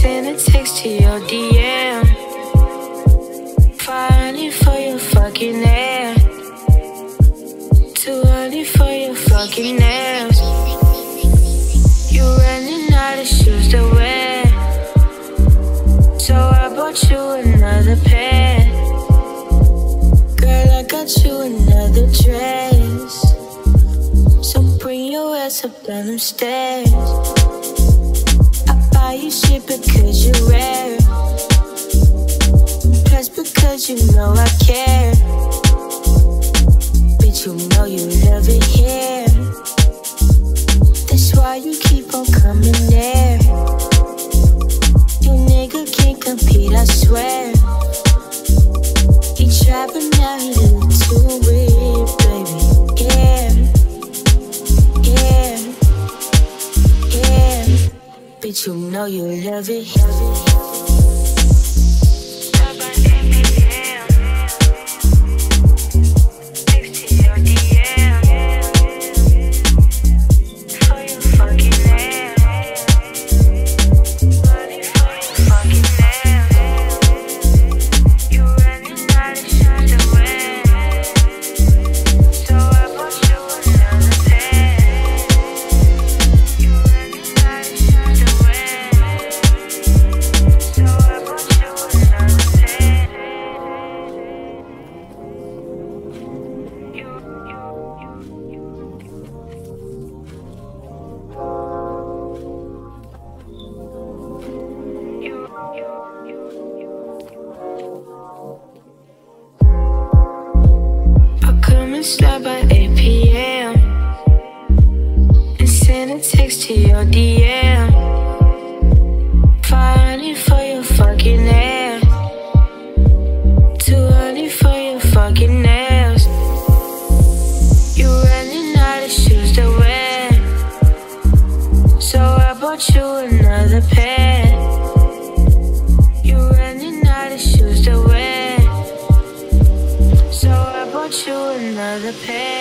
send a text to your DM. Finally for your fucking ass. Too early for your fucking nails. You running out of shoes to wear. So I bought you another pair. Girl, I got you another dress. So bring your ass up down them stairs. You know you love it. I'll come slide by 8 p.m. And send a text to your DM. Finally for your fucking ass. Too early for your fucking nails. You running out of shoes to. So I bought you another another pair.